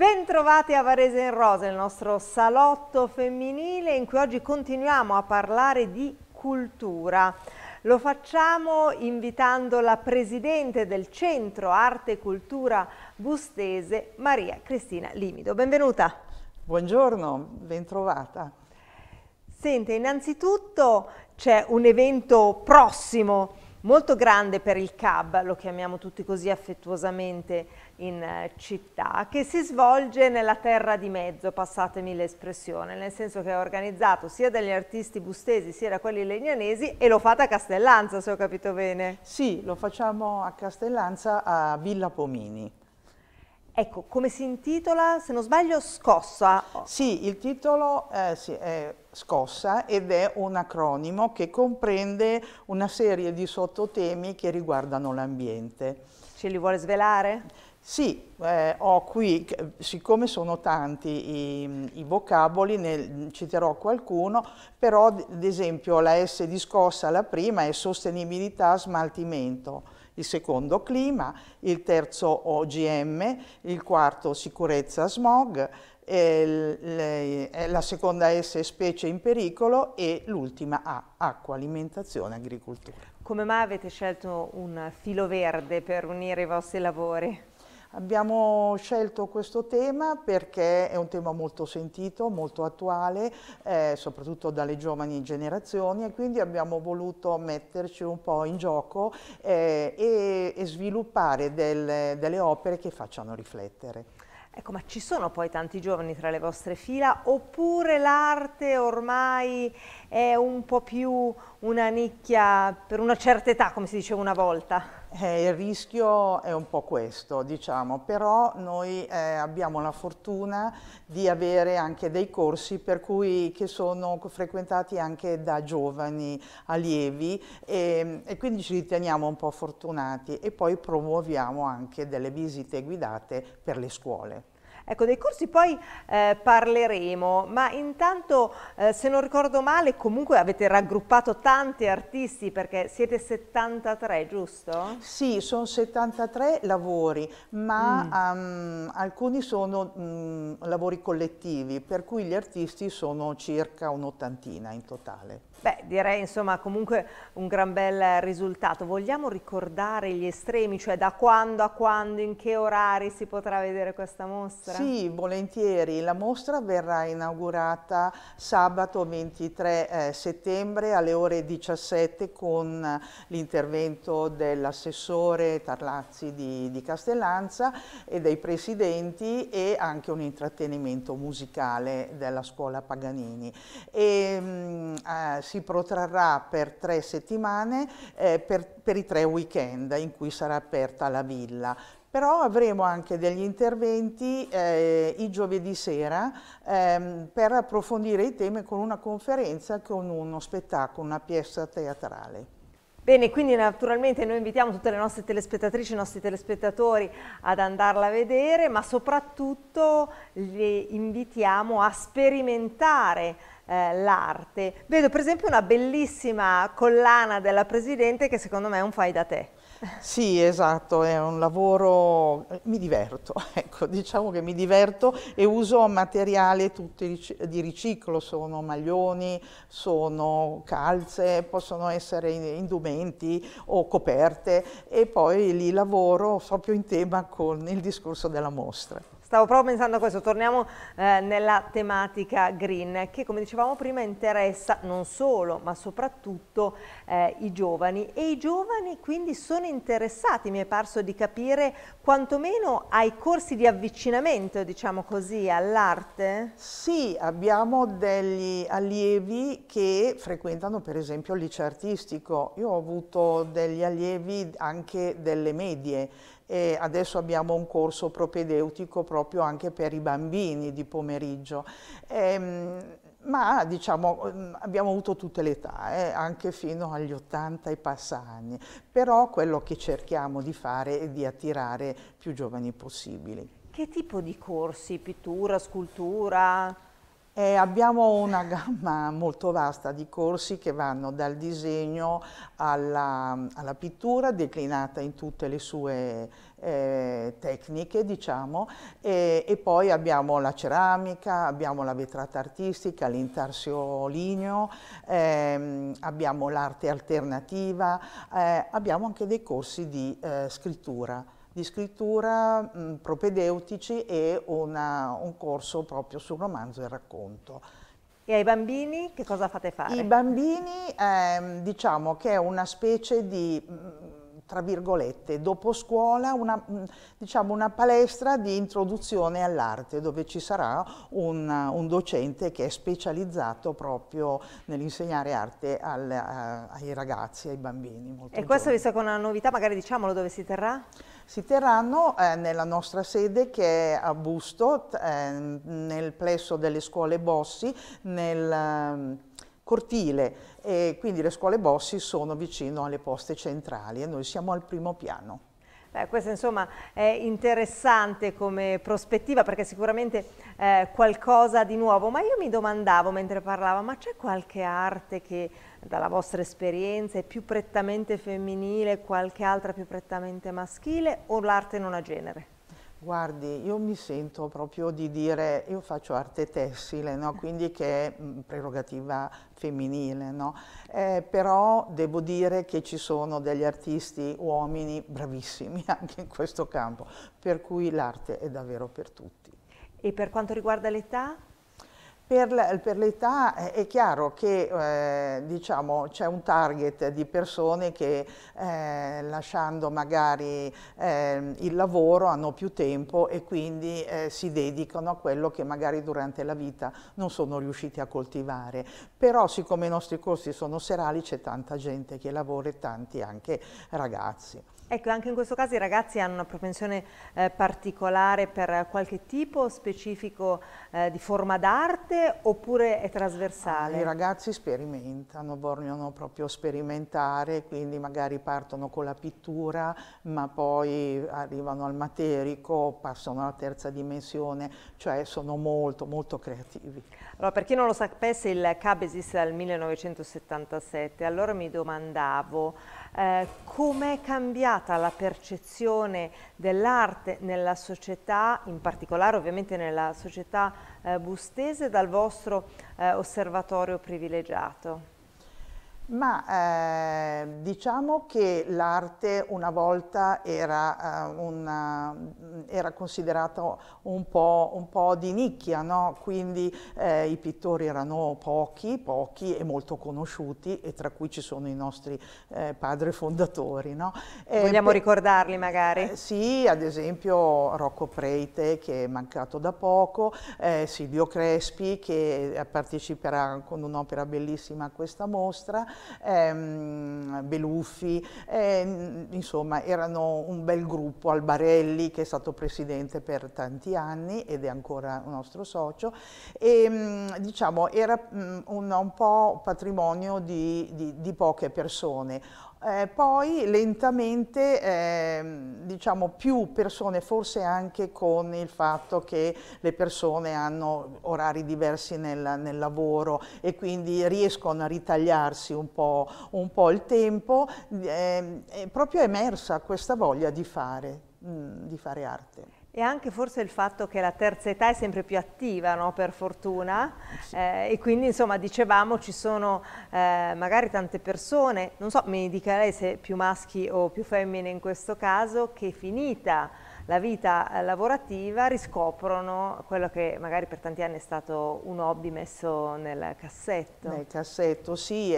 Bentrovati a Varese in Rosa, il nostro salotto femminile in cui oggi continuiamo a parlare di cultura. Lo facciamo invitando la Presidente del Centro Arte e Cultura Bustese, Maria Cristina Limido. Benvenuta. Buongiorno, bentrovata. Sente, innanzitutto c'è un evento prossimo molto grande per il CAB, lo chiamiamo tutti così affettuosamente in eh, città, che si svolge nella terra di mezzo, passatemi l'espressione, nel senso che è organizzato sia dagli artisti bustesi sia da quelli legnanesi e lo fate a Castellanza, se ho capito bene. Sì, lo facciamo a Castellanza a Villa Pomini. Ecco, come si intitola? Se non sbaglio, Scossa. Sì, il titolo eh, sì, è Scossa ed è un acronimo che comprende una serie di sottotemi che riguardano l'ambiente. Ce li vuole svelare? Sì, eh, ho qui, siccome sono tanti i, i vocaboli, ne citerò qualcuno, però ad esempio la S di scossa, la prima è sostenibilità, smaltimento. Il secondo clima, il terzo OGM, il quarto sicurezza smog, la seconda S specie in pericolo. E l'ultima A acqua, alimentazione, agricoltura. Come mai avete scelto un filo verde per unire i vostri lavori? Abbiamo scelto questo tema perché è un tema molto sentito, molto attuale, eh, soprattutto dalle giovani generazioni e quindi abbiamo voluto metterci un po' in gioco eh, e, e, sviluppare del, delle opere che facciano riflettere. Ecco, ma ci sono poi tanti giovani tra le vostre fila oppure l'arte ormai è un po' più una nicchia per una certa età, come si diceva una volta? Eh, il rischio è un po' questo, diciamo, però noi eh, abbiamo la fortuna di avere anche dei corsi per cui, che sono frequentati anche da giovani allievi e, e quindi ci riteniamo un po' fortunati e poi promuoviamo anche delle visite guidate per le scuole. Ecco, dei corsi poi eh, parleremo, ma intanto eh, se non ricordo male comunque avete raggruppato tanti artisti perché siete 73, giusto? Sì, sono 73 lavori, ma mm. um, alcuni sono um, lavori collettivi, per cui gli artisti sono circa un'ottantina in totale. Beh, direi insomma comunque un gran bel risultato. Vogliamo ricordare gli estremi, cioè da quando a quando, in che orari si potrà vedere questa mostra? Sì, volentieri. La mostra verrà inaugurata sabato 23 eh, settembre alle ore 17 con l'intervento dell'assessore Tarlazzi di, di Castellanza e dei presidenti e anche un intrattenimento musicale della scuola Paganini. E, mh, mm, eh, si protrarrà per tre settimane eh, per, per i tre weekend in cui sarà aperta la villa. Però avremo anche degli interventi eh, i giovedì sera ehm, per approfondire i temi con una conferenza, con uno spettacolo, una pièce teatrale. Bene, quindi naturalmente noi invitiamo tutte le nostre telespettatrici i nostri telespettatori ad andarla a vedere, ma soprattutto li invitiamo a sperimentare eh, l'arte. Vedo per esempio una bellissima collana della Presidente che secondo me è un fai da te. Sì, esatto, è un lavoro, mi diverto, ecco, diciamo che mi diverto e uso materiale tutti di riciclo, sono maglioni, sono calze, possono essere indumenti o coperte e poi li lavoro proprio in tema con il discorso della mostra. Stavo proprio pensando a questo, torniamo eh, nella tematica green che come dicevamo prima interessa non solo ma soprattutto eh, i giovani. E i giovani quindi sono interessati, mi è parso di capire, quantomeno ai corsi di avvicinamento diciamo così all'arte? Sì, abbiamo degli allievi che frequentano per esempio il liceo artistico, io ho avuto degli allievi anche delle medie e adesso abbiamo un corso propedeutico proprio anche per i bambini di pomeriggio. Ehm, ma diciamo abbiamo avuto tutte le età, eh, anche fino agli 80 e passa anni, però quello che cerchiamo di fare è di attirare più giovani possibili. Che tipo di corsi? Pittura, scultura? E abbiamo una gamma molto vasta di corsi che vanno dal disegno alla, alla pittura, declinata in tutte le sue eh, tecniche, diciamo, e, e, poi abbiamo la ceramica, abbiamo la vetrata artistica, l'intarsio ligneo, ehm, abbiamo l'arte alternativa, eh, abbiamo anche dei corsi di eh, scrittura di scrittura mh, propedeutici e una, un corso proprio sul romanzo e racconto. E ai bambini che cosa fate fare? I bambini eh, diciamo che è una specie di tra virgolette, dopo scuola una, diciamo una palestra di introduzione all'arte dove ci sarà un, un, docente che è specializzato proprio nell'insegnare arte al, a, ai ragazzi, ai bambini. e questo visto con una novità, magari diciamolo dove si terrà? Si terranno eh, nella nostra sede che è a Busto, eh, nel plesso delle scuole Bossi, nel eh, cortile e quindi le scuole Bossi sono vicino alle poste centrali e noi siamo al primo piano. Beh, questo insomma è interessante come prospettiva perché sicuramente è qualcosa di nuovo, ma io mi domandavo mentre parlava, ma c'è qualche arte che dalla vostra esperienza è più prettamente femminile, qualche altra più prettamente maschile o l'arte non ha genere? Guardi, io mi sento proprio di dire, io faccio arte tessile, no? quindi che è prerogativa femminile, no? eh, però devo dire che ci sono degli artisti uomini bravissimi anche in questo campo, per cui l'arte è davvero per tutti. E per quanto riguarda l'età? Per, l'età è chiaro che eh, diciamo, c'è un target di persone che eh, lasciando magari eh, il lavoro hanno più tempo e quindi eh, si dedicano a quello che magari durante la vita non sono riusciti a coltivare. Però siccome i nostri corsi sono serali c'è tanta gente che lavora e tanti anche ragazzi. Ecco, anche in questo caso i ragazzi hanno una propensione eh, particolare per qualche tipo specifico eh, di forma d'arte oppure è trasversale? I ragazzi sperimentano, vogliono proprio sperimentare, quindi magari partono con la pittura, ma poi arrivano al materico, passano alla terza dimensione, cioè sono molto, molto creativi. Allora, per chi non lo sapesse, il CAB esiste dal 1977, allora mi domandavo eh, com'è cambiata la percezione dell'arte nella società, in particolare ovviamente nella società bustese, dal vostro eh, osservatorio privilegiato? Ma eh, diciamo che l'arte una volta era, uh, una, era considerata un po', un po', di nicchia, no? quindi eh, i pittori erano pochi, pochi e molto conosciuti e tra cui ci sono i nostri eh, padri fondatori. No? Vogliamo ricordarli magari? Eh, sì, ad esempio Rocco Preite che è mancato da poco, eh, Silvio Crespi che parteciperà con un'opera bellissima a questa mostra, ehm, Beluffi, eh, insomma erano un bel gruppo, Albarelli che è stato presidente per tanti anni ed è ancora un nostro socio e ehm, diciamo era un, un po' patrimonio di, di, di poche persone. Eh, poi lentamente eh, diciamo più persone, forse anche con il fatto che le persone hanno orari diversi nel, nel lavoro e quindi riescono a ritagliarsi un po', un po il tempo, eh, è proprio emersa questa voglia di fare, mh, mm, di fare arte. E anche forse il fatto che la terza età è sempre più attiva, no? per fortuna, sì. eh, e quindi insomma dicevamo ci sono eh, magari tante persone, non so, mi dica lei se più maschi o più femmine in questo caso, che finita la vita eh, lavorativa riscoprono quello che magari per tanti anni è stato un hobby messo nel cassetto. Nel cassetto, sì,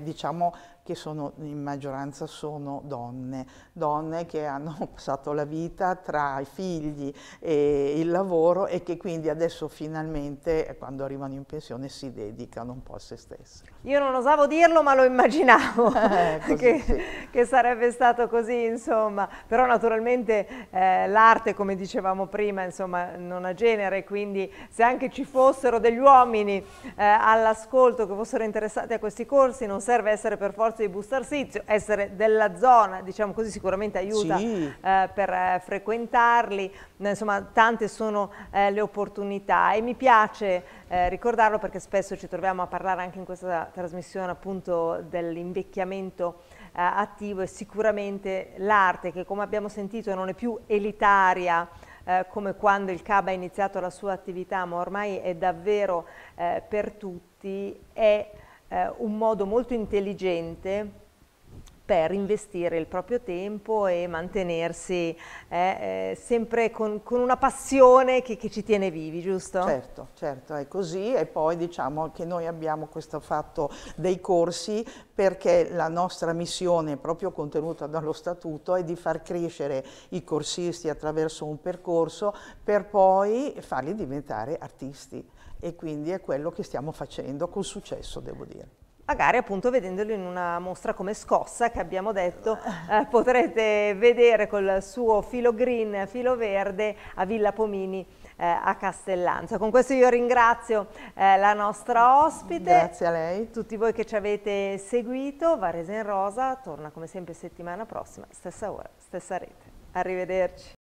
diciamo che sono, in maggioranza sono donne, donne che hanno passato la vita tra i figli e il lavoro e che quindi adesso finalmente quando arrivano in pensione si dedicano un po' a se stesse. Io non osavo dirlo ma lo immaginavo eh, così, che, sì. che, sarebbe stato così insomma, però naturalmente eh, l'arte come dicevamo prima insomma non ha genere quindi se anche ci fossero degli uomini eh, all'ascolto che fossero interessati a questi corsi non serve essere per forza forza di Bustarsizio, essere della zona, diciamo così, sicuramente aiuta sì. eh, per eh, frequentarli, insomma tante sono eh, le opportunità e mi piace eh, ricordarlo perché spesso ci troviamo a parlare anche in questa trasmissione appunto dell'invecchiamento eh, attivo e sicuramente l'arte che come abbiamo sentito non è più elitaria eh, come quando il CAB ha iniziato la sua attività, ma ormai è davvero eh, per tutti, è un modo molto intelligente per investire il proprio tempo e mantenersi eh, eh, sempre con, con, una passione che, che, ci tiene vivi, giusto? Certo, certo, è così. E poi diciamo che noi abbiamo questo fatto dei corsi perché la nostra missione, proprio contenuta dallo statuto, è di far crescere i corsisti attraverso un percorso per poi farli diventare artisti. E quindi è quello che stiamo facendo con successo, devo dire magari appunto vedendolo in una mostra come Scossa che abbiamo detto eh, potrete vedere col suo filo green, filo verde a Villa Pomini eh, a Castellanza. Con questo io ringrazio eh, la nostra ospite. Grazie a lei. Tutti voi che ci avete seguito. Varese in Rosa torna come sempre settimana prossima, stessa ora, stessa rete. Arrivederci.